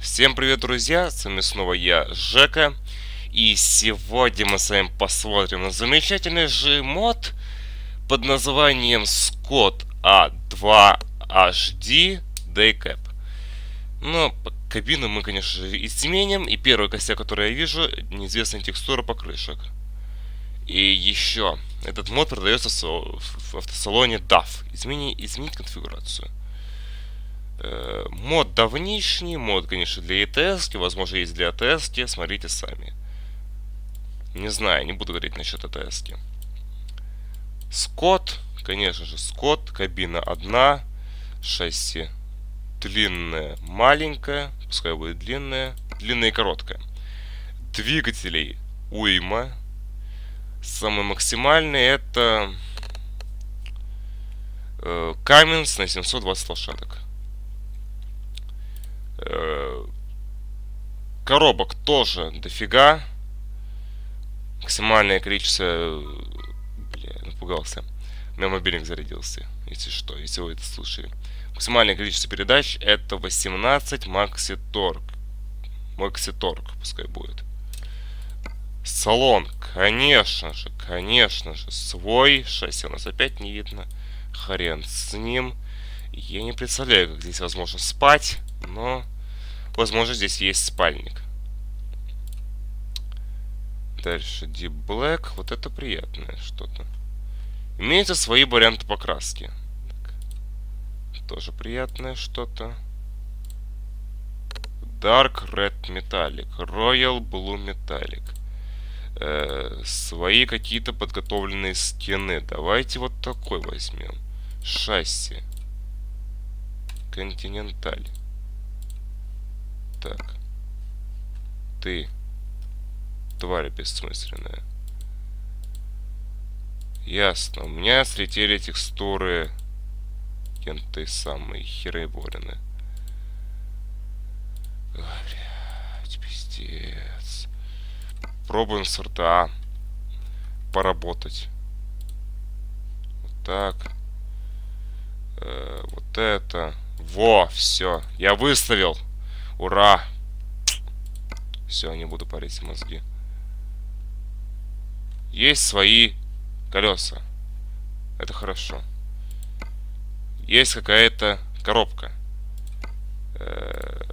Всем привет, друзья! С вами снова я, Жека. И сегодня мы с вами посмотрим на замечательный же мод под названием Scott A2HD Daycap. Но кабину мы, конечно же, изменим. И первый косяк, который я вижу, неизвестная текстура покрышек. И еще, этот мод продается в автосалоне DAF. Измени, изменить конфигурацию. Э, мод давнишний, мод, конечно, для ETS, возможно, есть для ATS, смотрите сами. Не знаю, не буду говорить насчет ATS. Скот, конечно же, скот, кабина одна, шасси длинная, маленькая, пускай будет длинная, длинная и короткая. Двигателей уйма. Самый максимальный это э, Каменс на 720 лошадок. Э, коробок тоже дофига. Максимальное количество... Бля, напугался. У меня мобильник зарядился, если что, если вы это слушали. Максимальное количество передач это 18 Maxi Torque. Maxi Torque пускай будет. Салон, конечно же, конечно же, свой. Шасси у нас опять не видно. Хрен с ним. Я не представляю, как здесь возможно спать, но, возможно, здесь есть спальник. Дальше Deep Black. Вот это приятное что-то. Имеются свои варианты покраски. Так. Тоже приятное что-то. Dark Red Metallic. Royal Blue Metallic. Э, свои какие-то подготовленные стены. Давайте вот такой возьмем. Шасси. Континенталь. Так. Ты. Тварь бессмысленная. Ясно. У меня слетели текстуры кенты самые херейборины. Ой, блядь, пиздец. Пробуем с рта поработать. Вот так. Э, вот это. Во, все. Я выставил. Ура. Все, не буду парить мозги. Есть свои колеса. Это хорошо. Есть какая-то коробка. Э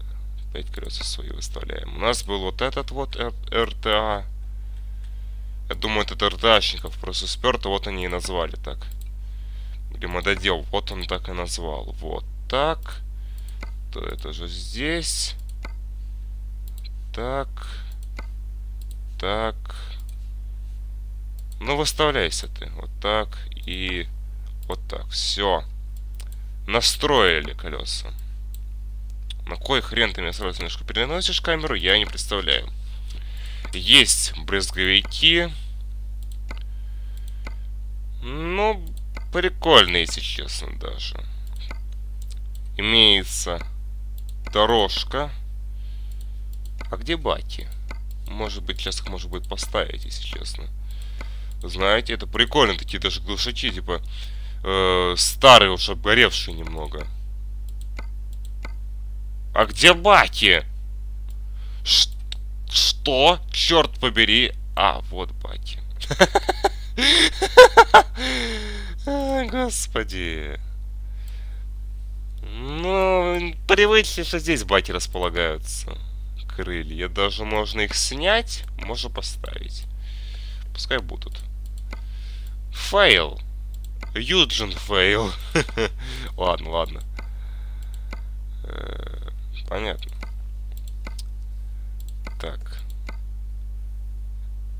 опять колеса свои выставляем. У нас был вот этот вот РТА. Я думаю, это РТАшников просто сперто, вот они и назвали так. Или мододел, вот он так и назвал. Вот так. То это же здесь. Так. Так. Ну, выставляйся ты. Вот так и вот так. Все. Настроили колеса. На кой хрен ты меня сразу немножко переносишь камеру, я не представляю. Есть брызговики. Ну, прикольно, если честно, даже. Имеется дорожка. А где баки? Может быть, сейчас их можно будет поставить, если честно. Знаете, это прикольно, такие даже глушачи, типа, э, старые уж обгоревшие немного. А где баки? Ш что? Черт побери. А, вот баки. Господи. Ну, привычно, что здесь баки располагаются. Крылья. Даже можно их снять, можно поставить. Пускай будут. Fail. Юджин fail. ладно, ладно. Э, понятно. Так.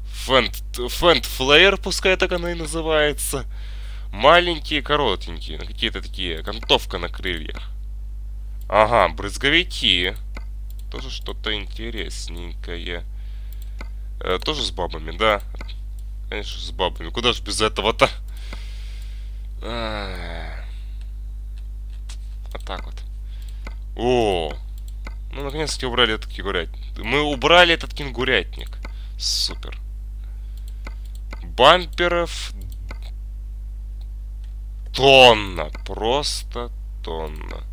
Фэнд, фэнд флеер, пускай так она и называется. Маленькие, коротенькие. Какие-то такие. Кантовка на крыльях. Ага, брызговики. Тоже что-то интересненькое. Э, тоже с бабами, да. Конечно, с бабами. Куда же без этого-то? Вот так вот. О! Ну, наконец-таки убрали этот кенгурятник. Мы убрали этот кенгурятник. Супер. Бамперов тонна. Просто тонна.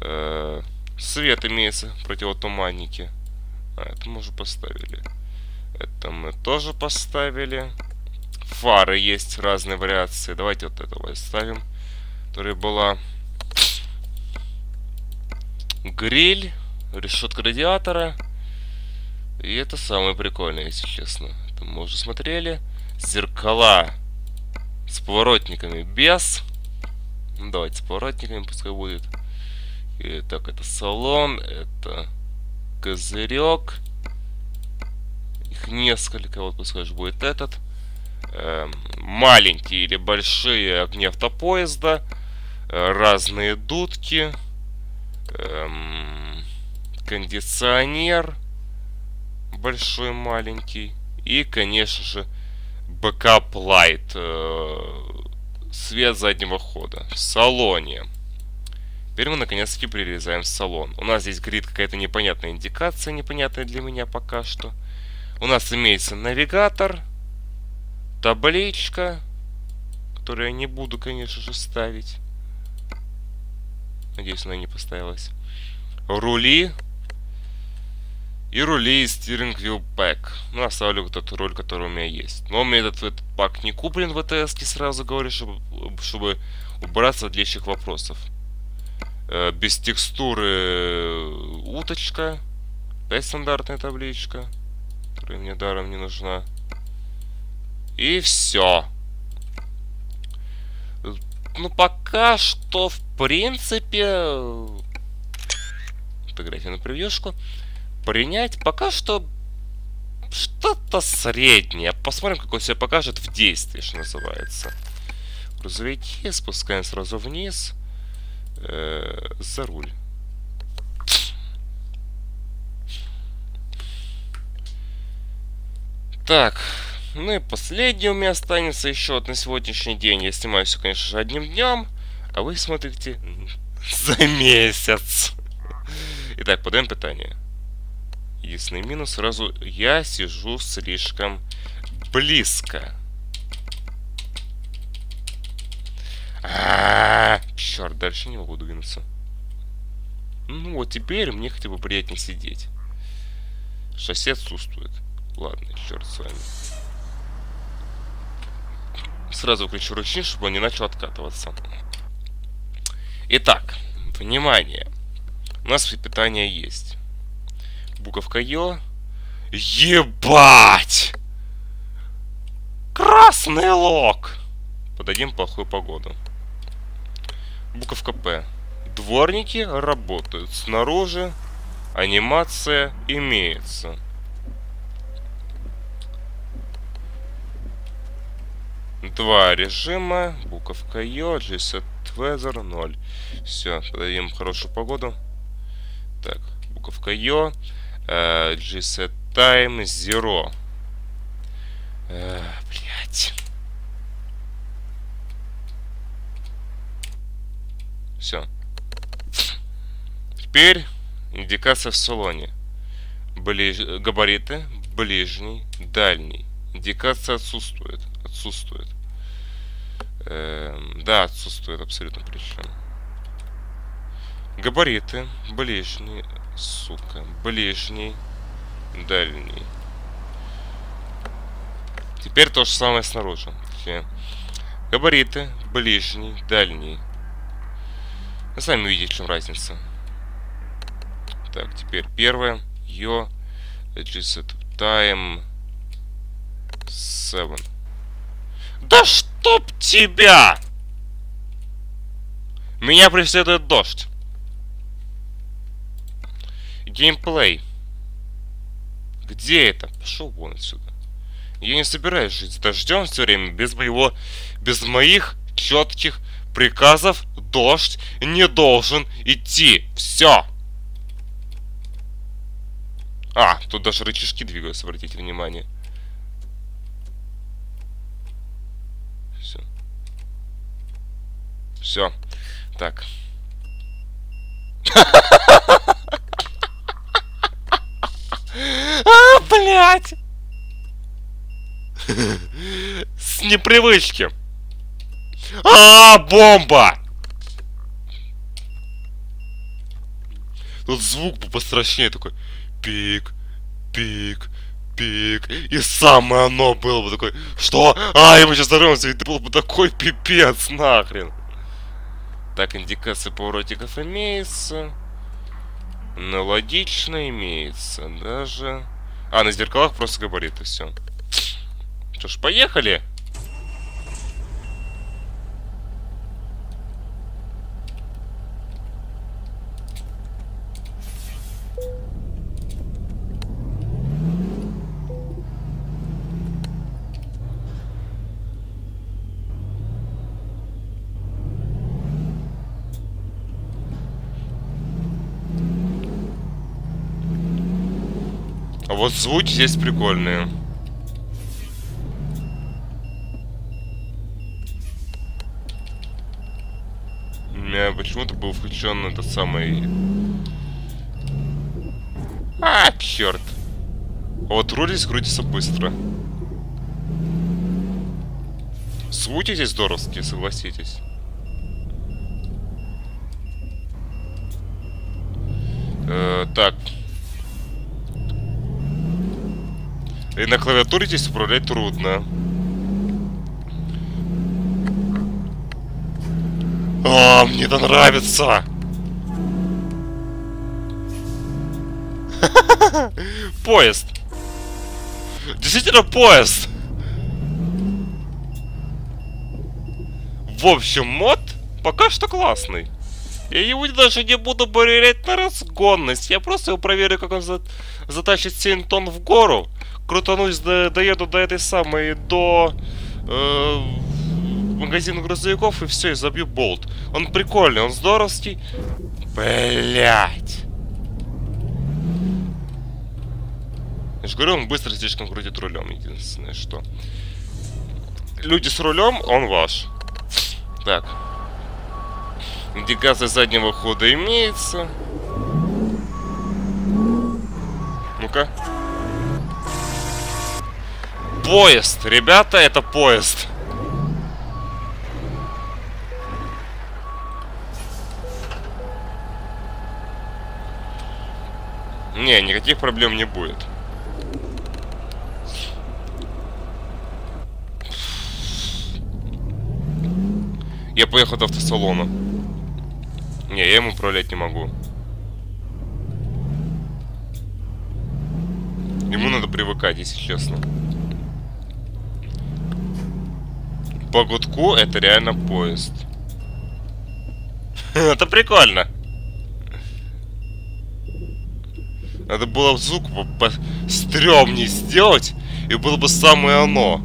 Э -э Свет имеется, противотуманники. А, это мы уже поставили. Это мы тоже поставили. Фары есть разные вариации. Давайте вот этого оставим. Которая была гриль, решетка радиатора. И это самое прикольное, если честно. Это мы уже смотрели. Зеркала с поворотниками без. Ну, давайте с поворотниками пускай будет. И, так, это салон, это козырек. Их несколько, вот пускай будет этот. Эм, маленькие или большие огни автопоезда. Э, разные дудки. Эм, кондиционер. Большой, маленький. И, конечно же, backup light. Э, свет заднего хода. В салоне. Теперь мы наконец-таки прирезаем салон. У нас здесь горит какая-то непонятная индикация, непонятная для меня пока что. У нас имеется навигатор, табличка, которую я не буду, конечно же, ставить. Надеюсь, она не поставилась. Рули. И рули из Steering Wheel Pack. Ну, оставлю вот этот руль, который у меня есть. Но у меня этот, этот пак не куплен в ЭТС, сразу говорю, чтобы, чтобы убраться от лишних вопросов. Э, без текстуры э, уточка. Опять стандартная табличка, которая мне даром не нужна. И все. Ну, пока что, в принципе... Фотография на превьюшку. Принять пока что что-то среднее. Посмотрим, как он себя покажет в действии, что называется. Грузовики, спускаем сразу вниз э, за руль. Так, ну и последний у меня останется еще на сегодняшний день. Я снимаю все, конечно же, одним днем, а вы смотрите за месяц. Итак, подаем питание. Единственный минус, сразу я сижу слишком близко. А, черт, дальше не могу двинуться. Ну вот теперь мне хотя бы приятнее сидеть. Шасси отсутствует. Ладно, черт с вами. Сразу включу ручник, чтобы он не начал откатываться. Итак, внимание. У нас питание есть. Буковка Ё. Ебать! Красный лог! Подадим плохую погоду. Буковка П. Дворники работают. Снаружи анимация имеется. Два режима. Буковка Ё. G-Set Weather 0. Все, подадим хорошую погоду. Так, буковка Ё. Э, G-Set Time Zero. Э, блять. Все. Теперь индикация в салоне. Ближ... Габариты, ближний, дальний. Индикация отсутствует. Отсутствует. Эм, да, отсутствует абсолютно причем. Габариты, ближний, сука, ближний, дальний. Теперь то же самое снаружи. Габариты, ближний, дальний. Вы сами увидите, в чем разница. Так, теперь первое. Йо. Reset time 7. Да чтоб тебя! Меня преследует дождь. Геймплей. Где это? Пошел вон отсюда. Я не собираюсь жить с дождем все время без моего, без моих четких приказов дождь не должен идти. Все. А, тут даже рычажки двигаются, обратите внимание. Все. Все. Так. А, блядь! С непривычки. А, бомба! Вот звук бы пострашнее такой. Пик, пик, пик. И самое оно было бы такой, что? А, ему сейчас взорвемся, и это был бы такой пипец, нахрен. Так, индикация поворотиков имеется. Аналогично имеется. Даже... А, на зеркалах просто габариты, все. Что ж, поехали! А вот звуки здесь прикольные. У меня почему-то был включен этот самый... А, черт. А вот руль здесь крутится быстро. Звуки здесь здоровские, согласитесь. Э, так. И на клавиатуре здесь управлять трудно. А, мне это нравится! Поезд! Действительно поезд! В общем, мод пока что классный. Я его даже не буду проверять на разгонность. Я просто его проверю, как он за... затащит 7 тонн в гору. Крутанусь, до... доеду до этой самой, до... Э магазин грузовиков и все, и забью болт. Он прикольный, он здоровский. Блять. Я же говорю, он быстро слишком крутит рулем, единственное что. Люди с рулем, он ваш. Так. Индикация заднего хода имеется. Ну-ка. Поезд! Ребята, это поезд! Не, никаких проблем не будет. Я поехал до автосалона. Не, я ему управлять не могу. Ему надо привыкать, если честно. По гудку это реально поезд. это прикольно. Надо было звук стрёмней сделать, и было бы самое оно.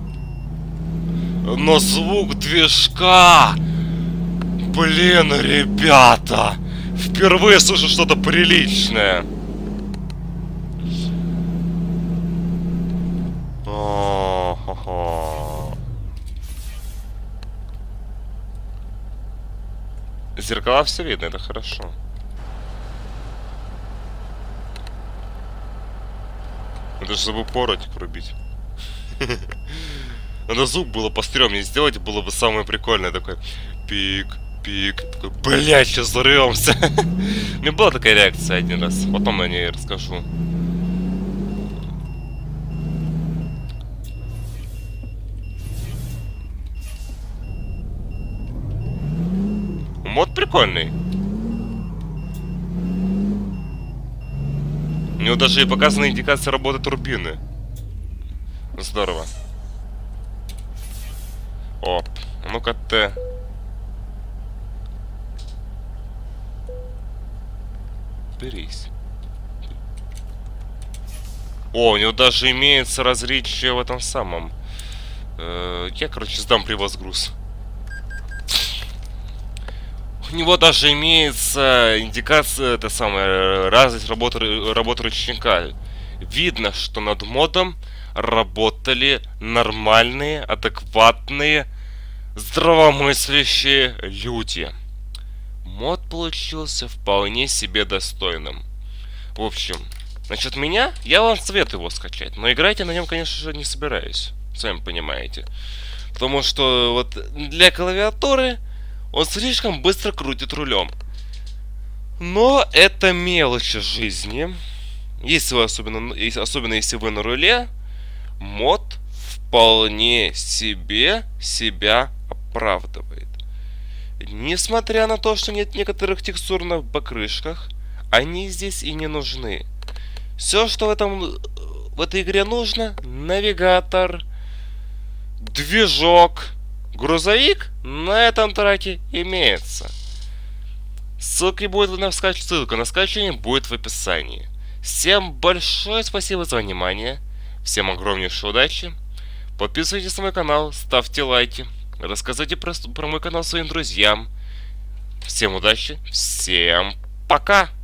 Но звук движка... Блин, ребята! Впервые слышу что-то приличное. Зеркала все видно, это хорошо. Же забыл поротик врубить. Надо звук было пострёмнее сделать, было бы самое прикольное. Такой пик, пик. Такой, блядь, сейчас взорвемся. У меня была такая реакция один раз. Потом я ней расскажу. Мод прикольный. У него даже и показана индикация работы турбины. Здорово. Оп. Ну-ка Т. Берись. О, у него даже имеется различие в этом самом. Э, я, короче, сдам превозгруз. груз. У него даже имеется индикация, это самое, разность работы, работы ручника. Видно, что над модом работали нормальные, адекватные, здравомыслящие люди. Мод получился вполне себе достойным. В общем, насчет меня, я вам советую его скачать, но играть я на нем, конечно же, не собираюсь. Сами понимаете. Потому что вот для клавиатуры он слишком быстро крутит рулем. Но это мелочи жизни. Если вы особенно, особенно если вы на руле, мод вполне себе себя оправдывает. Несмотря на то, что нет некоторых текстур на покрышках, они здесь и не нужны. Все, что в, этом, в этой игре нужно, навигатор, движок, грузовик на этом траке имеется. Ссылка будет на скач... ссылка на скачивание будет в описании. Всем большое спасибо за внимание. Всем огромнейшей удачи. Подписывайтесь на мой канал, ставьте лайки, рассказывайте про, про мой канал своим друзьям. Всем удачи, всем пока!